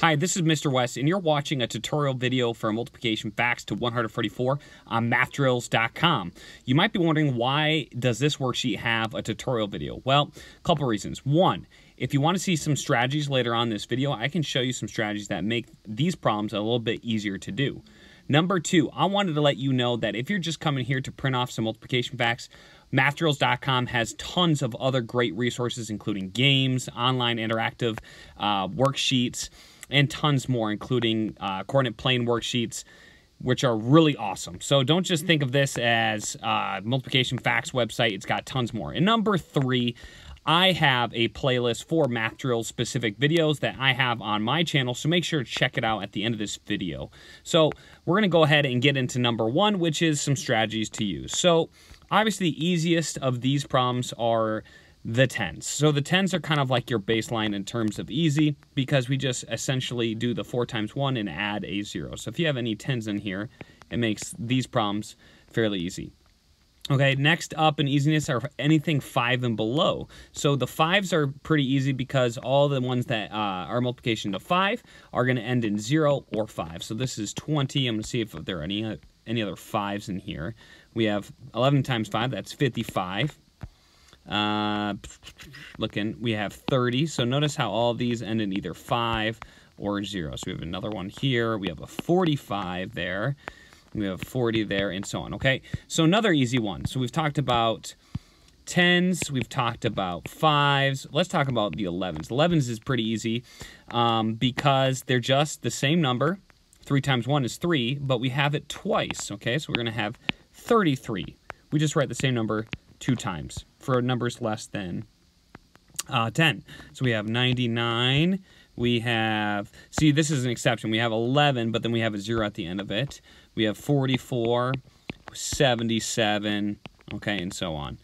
Hi, this is Mr. West, and you're watching a tutorial video for multiplication facts to 144 on mathdrills.com. You might be wondering why does this worksheet have a tutorial video? Well, a couple reasons. One, if you want to see some strategies later on this video, I can show you some strategies that make these problems a little bit easier to do. Number two, I wanted to let you know that if you're just coming here to print off some multiplication facts, mathdrills.com has tons of other great resources, including games, online interactive uh, worksheets, and tons more, including uh, coordinate plane worksheets, which are really awesome. So don't just think of this as uh, multiplication facts website. It's got tons more. And number three, I have a playlist for math drills specific videos that I have on my channel, so make sure to check it out at the end of this video. So we're going to go ahead and get into number one, which is some strategies to use. So obviously the easiest of these problems are the tens. So the tens are kind of like your baseline in terms of easy because we just essentially do the four times one and add a zero. So if you have any tens in here, it makes these problems fairly easy. Okay, next up in easiness are anything five and below. So the fives are pretty easy because all the ones that uh, are multiplication to five are going to end in zero or five. So this is 20. I'm going to see if there are any, any other fives in here. We have 11 times five, that's 55. Uh, looking, we have 30. So notice how all these end in either 5 or 0. So we have another one here. We have a 45 there. We have 40 there and so on. Okay, so another easy one. So we've talked about 10s. We've talked about 5s. Let's talk about the 11s. 11s is pretty easy um, because they're just the same number. 3 times 1 is 3, but we have it twice. Okay, so we're going to have 33. We just write the same number two times for numbers less than uh, 10. So we have 99. We have, see, this is an exception. We have 11, but then we have a 0 at the end of it. We have 44, 77, okay, and so on.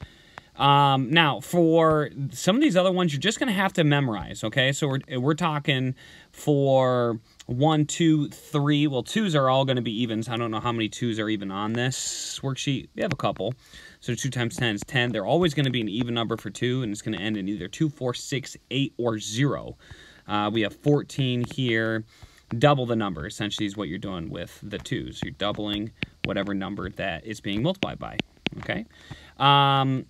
Um, now, for some of these other ones, you're just going to have to memorize, okay? So we're, we're talking for one, two, three. Well, twos are all going to be evens. I don't know how many twos are even on this worksheet. We have a couple. So 2 times 10 is 10. They're always going to be an even number for 2, and it's going to end in either 2, 4, 6, 8, or 0. Uh, we have 14 here. Double the number, essentially, is what you're doing with the 2s. You're doubling whatever number that is being multiplied by, okay? Um,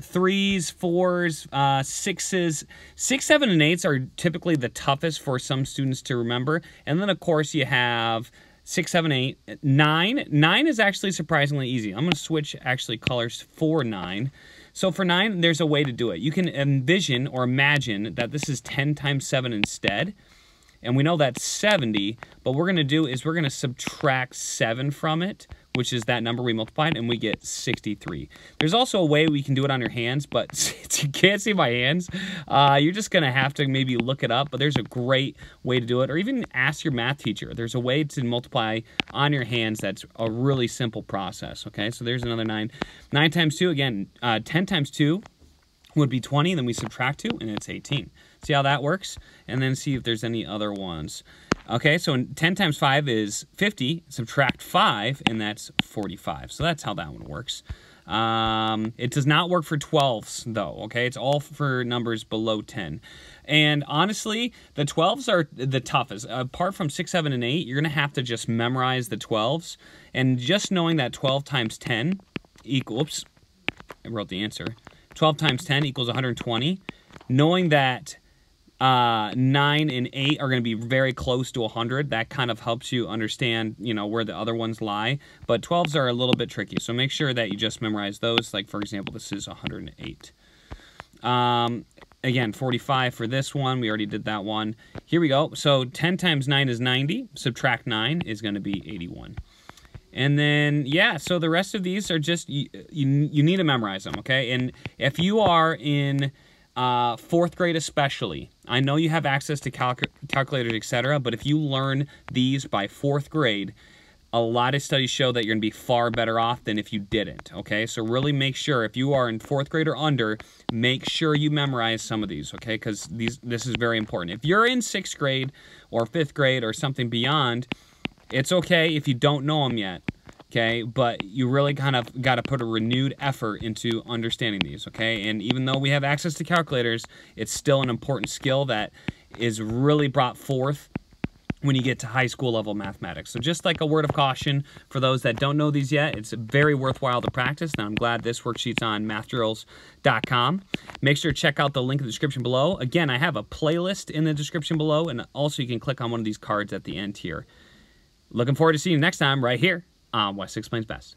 threes, fours, uh, sixes. Six, seven, and eights are typically the toughest for some students to remember. And then, of course, you have six, seven, eight, nine. Nine is actually surprisingly easy. I'm going to switch actually colors for nine. So for nine, there's a way to do it. You can envision or imagine that this is 10 times seven instead. And we know that's 70, but what we're going to do is we're going to subtract 7 from it, which is that number we multiplied, and we get 63. There's also a way we can do it on your hands, but since you can't see my hands, uh, you're just going to have to maybe look it up, but there's a great way to do it, or even ask your math teacher. There's a way to multiply on your hands that's a really simple process, okay? So there's another 9. 9 times 2, again, uh, 10 times 2 would be 20, then we subtract 2, and it's 18. See how that works? And then see if there's any other ones. Okay, so 10 times 5 is 50. Subtract 5, and that's 45. So that's how that one works. Um, it does not work for 12s, though, okay? It's all for numbers below 10. And honestly, the 12s are the toughest. Apart from 6, 7, and 8, you're going to have to just memorize the 12s. And just knowing that 12 times 10 equals, oops, I wrote the answer, 12 times 10 equals 120. Knowing that uh, 9 and 8 are going to be very close to 100. That kind of helps you understand, you know, where the other ones lie. But 12s are a little bit tricky, so make sure that you just memorize those. Like, for example, this is 108. Um, again, 45 for this one. We already did that one. Here we go. So 10 times 9 is 90. Subtract 9 is going to be 81. And then, yeah, so the rest of these are just, you, you, you need to memorize them, okay? And if you are in uh, fourth grade especially, I know you have access to calc calculators, etc., but if you learn these by fourth grade, a lot of studies show that you're going to be far better off than if you didn't, okay? So really make sure, if you are in fourth grade or under, make sure you memorize some of these, okay? Because these this is very important. If you're in sixth grade or fifth grade or something beyond, it's okay if you don't know them yet okay? But you really kind of got to put a renewed effort into understanding these, okay? And even though we have access to calculators, it's still an important skill that is really brought forth when you get to high school level mathematics. So just like a word of caution for those that don't know these yet, it's very worthwhile to practice. And I'm glad this worksheet's on mathdrills.com. Make sure to check out the link in the description below. Again, I have a playlist in the description below, and also you can click on one of these cards at the end here. Looking forward to seeing you next time right here Um, on West Explains Best.